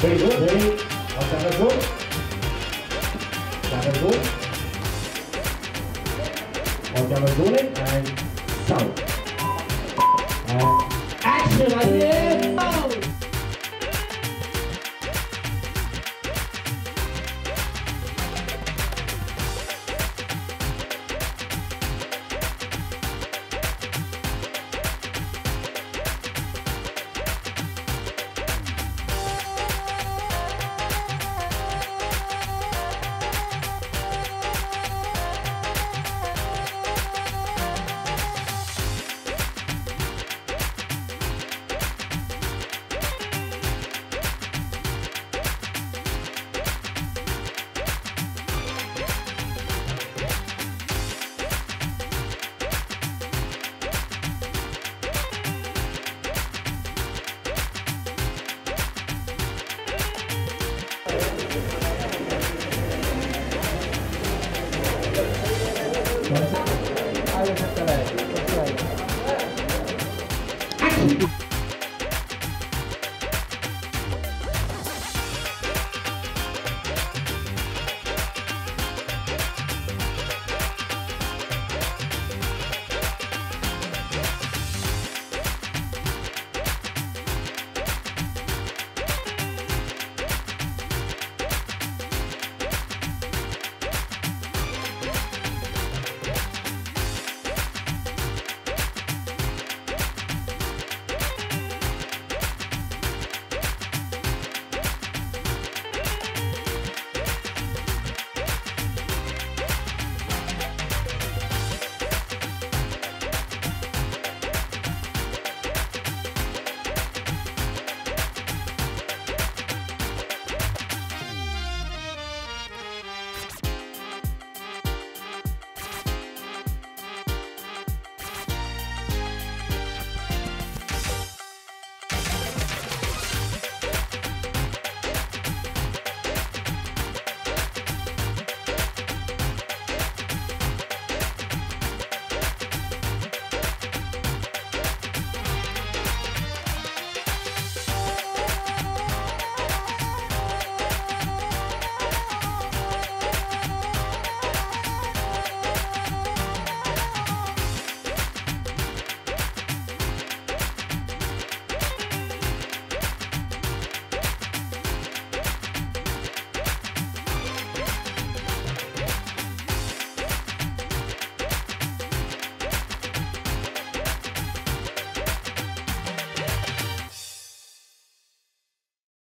Very good, ready? On camera, go. Camera, go. On camera, rolling đấy sound. And action, là Ajay!